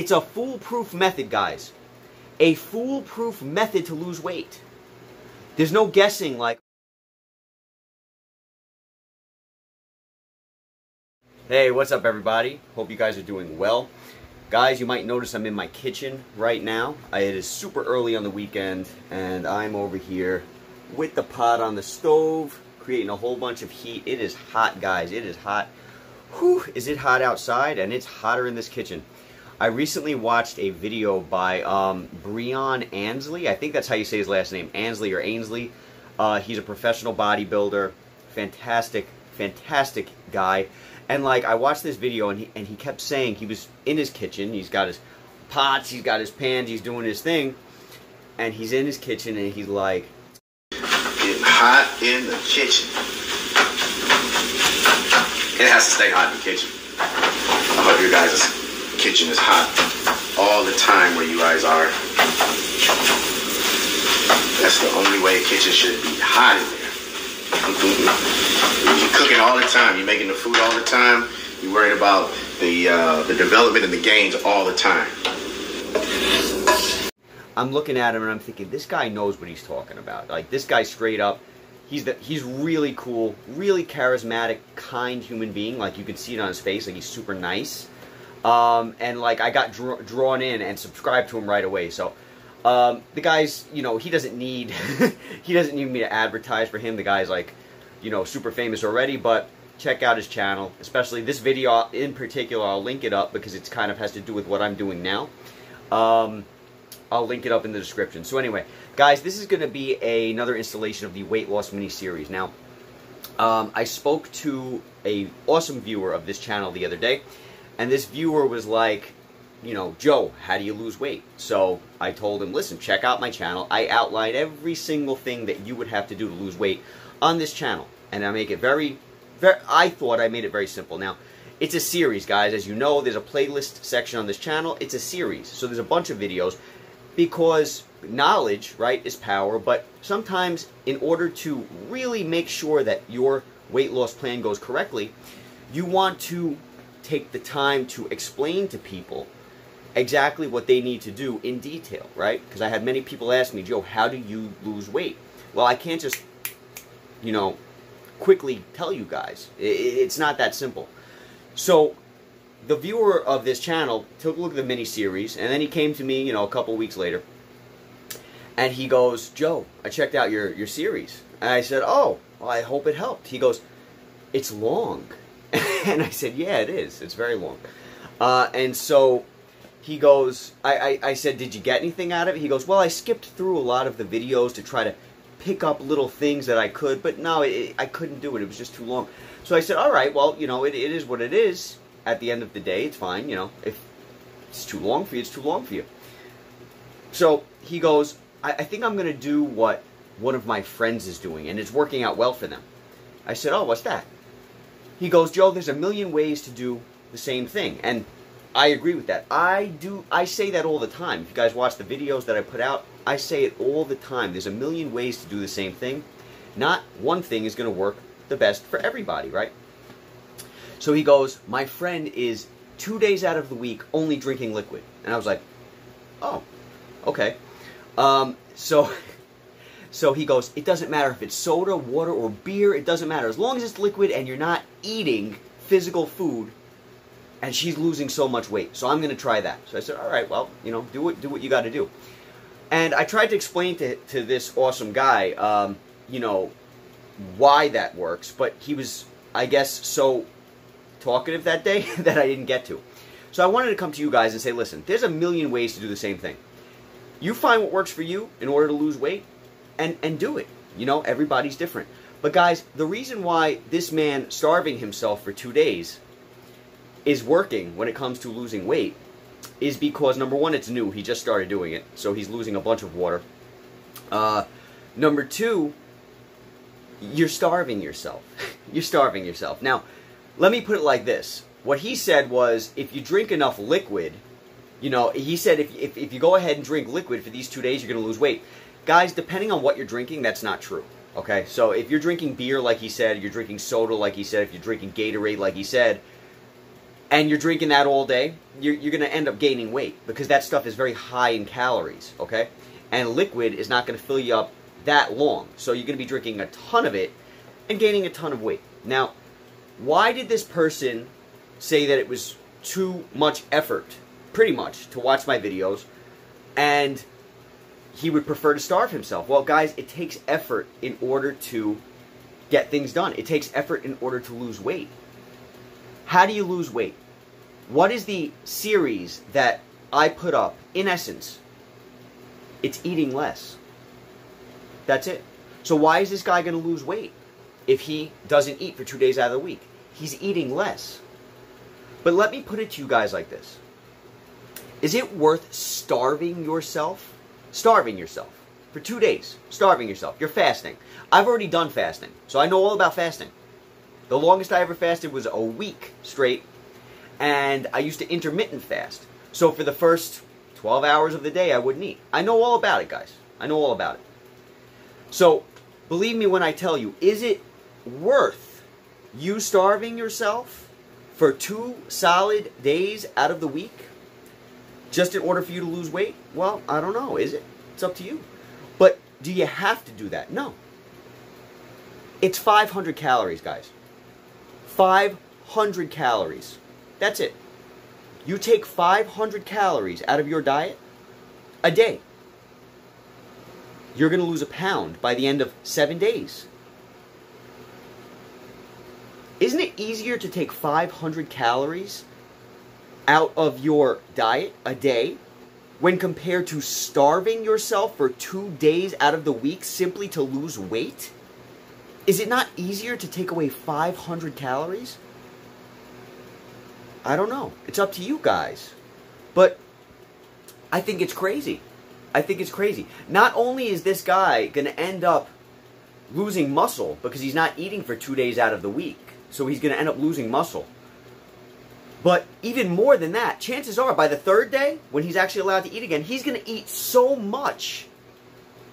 it's a foolproof method, guys. A foolproof method to lose weight. There's no guessing like, Hey, what's up everybody? Hope you guys are doing well. Guys, you might notice I'm in my kitchen right now. It is super early on the weekend and I'm over here with the pot on the stove, creating a whole bunch of heat. It is hot, guys. It is hot. Whew, is it hot outside? And it's hotter in this kitchen. I recently watched a video by um, Breon Ansley. I think that's how you say his last name, Ansley or Ainsley. Uh, he's a professional bodybuilder. Fantastic, fantastic guy. And like I watched this video and he and he kept saying he was in his kitchen. He's got his pots, he's got his pans, he's doing his thing, and he's in his kitchen and he's like, getting hot in the kitchen. It has to stay hot in the kitchen. I hope your guys' kitchen is hot all the time where you guys are. That's the only way a kitchen should be hot in there. You're cooking all the time. You're making the food all the time. You're worried about the uh, the development and the gains all the time. I'm looking at him and I'm thinking, this guy knows what he's talking about. Like this guy straight up, he's the, he's really cool, really charismatic, kind human being. Like you can see it on his face, like he's super nice. Um, and like I got dr- drawn in and subscribed to him right away. So um, the guy's, you know, he doesn't need he doesn't need me to advertise for him. The guy's like, you know, super famous already. But check out his channel, especially this video in particular. I'll link it up because it's kind of has to do with what I'm doing now. Um, I'll link it up in the description. So anyway, guys, this is going to be a, another installation of the weight loss mini series. Now, um, I spoke to a awesome viewer of this channel the other day, and this viewer was like, you know, Joe, how do you lose weight? So I told him, listen, check out my channel. I outline every single thing that you would have to do to lose weight on this channel, and I make it very, very. I thought I made it very simple. Now. It's a series, guys. As you know, there's a playlist section on this channel. It's a series. So there's a bunch of videos because knowledge, right, is power, but sometimes in order to really make sure that your weight loss plan goes correctly, you want to take the time to explain to people exactly what they need to do in detail, right? Because I had many people ask me, Joe, how do you lose weight? Well, I can't just, you know, quickly tell you guys. It's not that simple. So the viewer of this channel took a look at the mini series, and then he came to me, you know, a couple weeks later, and he goes, "Joe, I checked out your your series," and I said, "Oh, well, I hope it helped." He goes, "It's long," and I said, "Yeah, it is. It's very long." Uh, and so he goes, I, I, I said, "Did you get anything out of it?" He goes, "Well, I skipped through a lot of the videos to try to." pick up little things that I could, but no, it, I couldn't do it. It was just too long. So I said, all right, well, you know, it, it is what it is at the end of the day, it's fine. You know, if it's too long for you, it's too long for you. So he goes, I, I think I'm going to do what one of my friends is doing, and it's working out well for them. I said, Oh, what's that? He goes, Joe, there's a million ways to do the same thing. And I agree with that. I do I say that all the time. If you guys watch the videos that I put out, I say it all the time. There's a million ways to do the same thing. Not one thing is going to work the best for everybody, right? So he goes, My friend is two days out of the week only drinking liquid. And I was like, Oh, okay. Um, so, so he goes, It doesn't matter if it's soda, water, or beer, it doesn't matter. As long as it's liquid and you're not eating physical food, and she's losing so much weight. So I'm going to try that. So I said, All right, well, you know, do what, do what you got to do. And I tried to explain to, to this awesome guy, um, you know, why that works, but he was, I guess, so talkative that day that I didn't get to. So I wanted to come to you guys and say, listen, there's a million ways to do the same thing. You find what works for you in order to lose weight and, and do it. You know, everybody's different. But guys, the reason why this man starving himself for two days is working when it comes to losing weight is because number one, it's new. He just started doing it, so he's losing a bunch of water. Uh, number two, you're starving yourself. you're starving yourself. Now, let me put it like this. What he said was, if you drink enough liquid, you know, he said if, if, if you go ahead and drink liquid for these two days, you're going to lose weight. Guys, depending on what you're drinking, that's not true. Okay, so if you're drinking beer, like he said, you're drinking soda, like he said, if you're drinking Gatorade, like he said, and you're drinking that all day, you're, you're going to end up gaining weight because that stuff is very high in calories, okay? And liquid is not going to fill you up that long. So you're going to be drinking a ton of it and gaining a ton of weight. Now, why did this person say that it was too much effort, pretty much, to watch my videos and he would prefer to starve himself? Well, guys, it takes effort in order to get things done. It takes effort in order to lose weight. How do you lose weight? What is the series that I put up? In essence, it's eating less. That's it. So why is this guy going to lose weight if he doesn't eat for two days out of the week? He's eating less. But let me put it to you guys like this. Is it worth starving yourself? Starving yourself for two days. Starving yourself. You're fasting. I've already done fasting, so I know all about fasting. The longest I ever fasted was a week straight, and I used to intermittent fast. So for the first 12 hours of the day, I wouldn't eat. I know all about it, guys. I know all about it. So, believe me when I tell you, is it worth you starving yourself for two solid days out of the week just in order for you to lose weight? Well, I don't know. Is it? It's up to you. But do you have to do that? No. It's 500 calories, guys. 500 calories. That's it. You take 500 calories out of your diet a day. You're going to lose a pound by the end of seven days. Isn't it easier to take 500 calories out of your diet a day when compared to starving yourself for two days out of the week simply to lose weight? Is it not easier to take away 500 calories? I don't know. It's up to you guys. But I think it's crazy. I think it's crazy. Not only is this guy going to end up losing muscle because he's not eating for two days out of the week, so he's going to end up losing muscle. But even more than that, chances are by the third day, when he's actually allowed to eat again, he's going to eat so much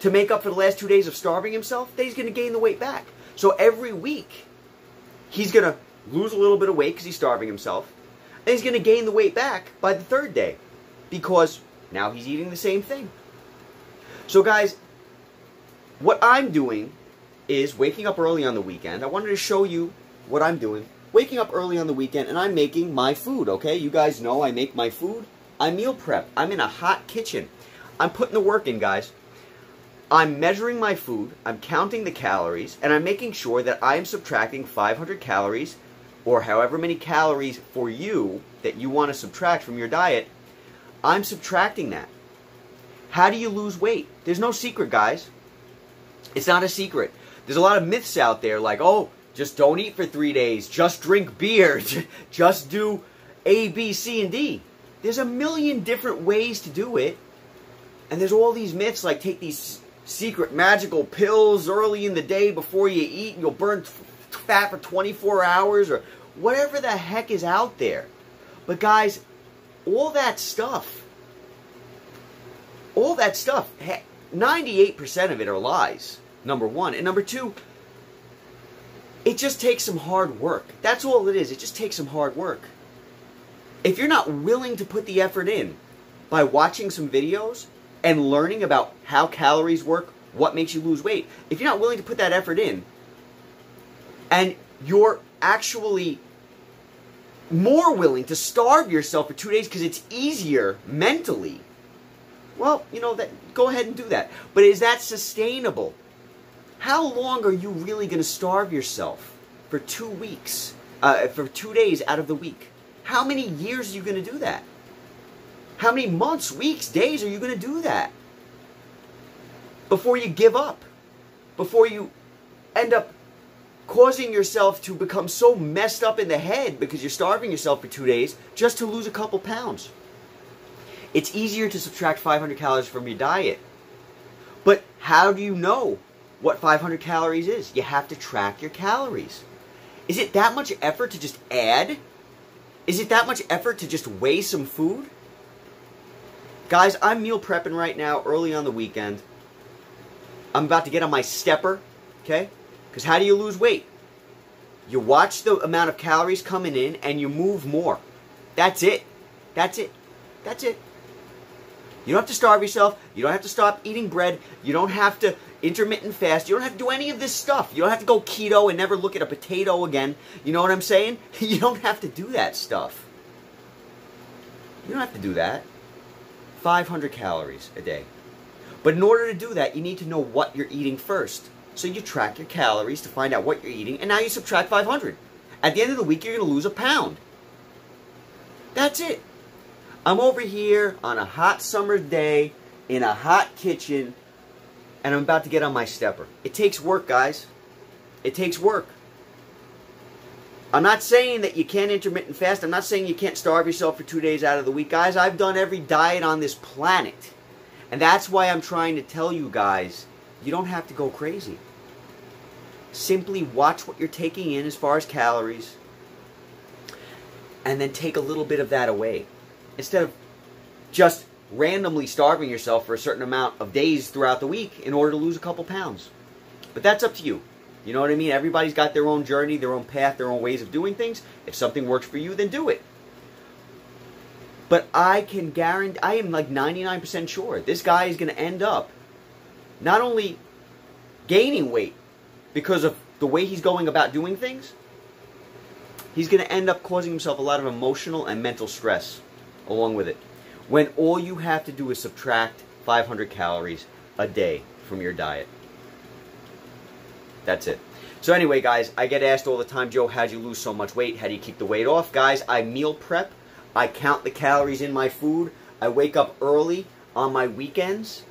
to make up for the last two days of starving himself that he's going to gain the weight back. So every week, he's going to lose a little bit of weight because he's starving himself. And he's going to gain the weight back by the third day because now he's eating the same thing. So, guys, what I'm doing is waking up early on the weekend. I wanted to show you what I'm doing. Waking up early on the weekend and I'm making my food, okay? You guys know I make my food. I meal prep. I'm in a hot kitchen. I'm putting the work in, guys. I'm measuring my food, I'm counting the calories, and I'm making sure that I'm subtracting 500 calories or however many calories for you that you want to subtract from your diet. I'm subtracting that. How do you lose weight? There's no secret, guys. It's not a secret. There's a lot of myths out there like, oh, just don't eat for three days, just drink beer, just do A, B, C, and D. There's a million different ways to do it. And there's all these myths like take these secret magical pills early in the day before you eat and you'll burn fat for 24 hours or whatever the heck is out there. But guys, all that stuff, all that stuff, 98% of it are lies, number one. And number two, it just takes some hard work. That's all it is. It just takes some hard work. If you're not willing to put the effort in by watching some videos and learning about how calories work, what makes you lose weight, if you're not willing to put that effort in, and you're actually more willing to starve yourself for two days because it's easier mentally, well, you know that go ahead and do that. But is that sustainable? How long are you really going to starve yourself for two weeks, uh, for two days out of the week? How many years are you going to do that? How many months, weeks, days are you going to do that? Before you give up. Before you end up causing yourself to become so messed up in the head because you're starving yourself for two days just to lose a couple pounds. It's easier to subtract 500 calories from your diet. But how do you know what 500 calories is? You have to track your calories. Is it that much effort to just add? Is it that much effort to just weigh some food? Guys, I'm meal prepping right now early on the weekend. I'm about to get on my stepper, okay? Because how do you lose weight? You watch the amount of calories coming in and you move more. That's it. That's it. That's it. You don't have to starve yourself. You don't have to stop eating bread. You don't have to intermittent fast. You don't have to do any of this stuff. You don't have to go keto and never look at a potato again. You know what I'm saying? You don't have to do that stuff. You don't have to do that. 500 calories a day. But in order to do that, you need to know what you're eating first. So you track your calories to find out what you're eating, and now you subtract 500. At the end of the week, you're going to lose a pound. That's it. I'm over here on a hot summer day in a hot kitchen and I'm about to get on my stepper. It takes work, guys. It takes work. I'm not saying that you can't intermittent fast. I'm not saying you can't starve yourself for two days out of the week. Guys, I've done every diet on this planet. And that's why I'm trying to tell you guys, you don't have to go crazy. Simply watch what you're taking in as far as calories and then take a little bit of that away. Instead of just randomly starving yourself for a certain amount of days throughout the week in order to lose a couple pounds. But that's up to you. You know what I mean? Everybody's got their own journey, their own path, their own ways of doing things. If something works for you, then do it. But I can guarantee, I am like 99% sure this guy is going to end up not only gaining weight because of the way he's going about doing things, he's going to end up causing himself a lot of emotional and mental stress along with it. When all you have to do is subtract 500 calories a day from your diet. That's it. So anyway, guys, I get asked all the time, Joe, how'd you lose so much weight? How do you keep the weight off? Guys, I meal prep. I count the calories in my food. I wake up early on my weekends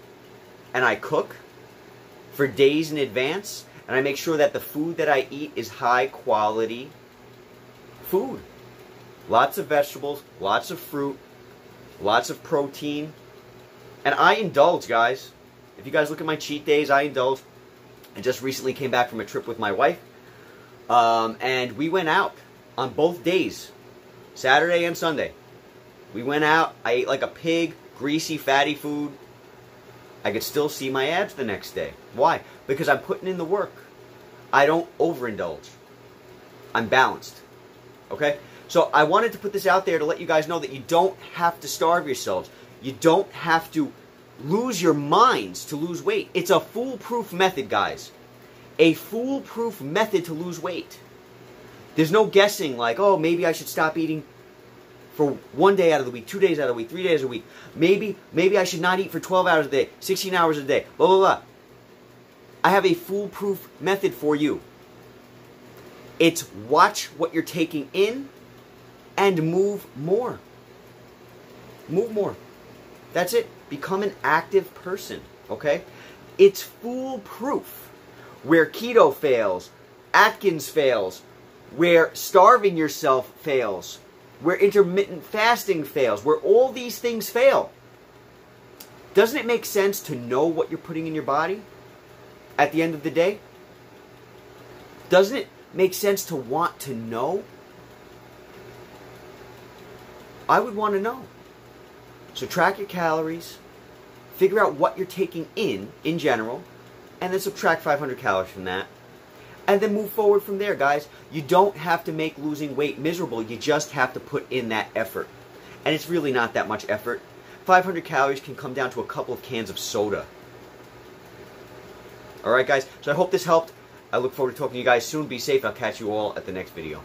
and I cook for days in advance. And I make sure that the food that I eat is high quality food. Lots of vegetables, lots of fruit, lots of protein. And I indulge, guys. If you guys look at my cheat days, I indulge. I just recently came back from a trip with my wife. Um, and we went out on both days, Saturday and Sunday. We went out. I ate like a pig, greasy, fatty food. I could still see my abs the next day. Why? Because I'm putting in the work. I don't overindulge. I'm balanced. Okay? So I wanted to put this out there to let you guys know that you don't have to starve yourselves. You don't have to lose your minds to lose weight. It's a foolproof method, guys. A foolproof method to lose weight. There's no guessing like, oh, maybe I should stop eating for one day out of the week, two days out of the week, three days a week. Maybe, maybe I should not eat for 12 hours a day, 16 hours a day, blah, blah, blah. I have a foolproof method for you. It's watch what you're taking in and move more. Move more. That's it. Become an active person, okay? It's foolproof. Where keto fails, Atkins fails, where starving yourself fails, where intermittent fasting fails, where all these things fail. Doesn't it make sense to know what you're putting in your body at the end of the day? Doesn't it make sense to want to know? I would want to know. So track your calories, figure out what you're taking in in general, and then subtract 500 calories from that. And then move forward from there, guys. You don't have to make losing weight miserable. You just have to put in that effort. And it's really not that much effort. 500 calories can come down to a couple of cans of soda. Alright, guys. So I hope this helped. I look forward to talking to you guys soon. Be safe. I'll catch you all at the next video.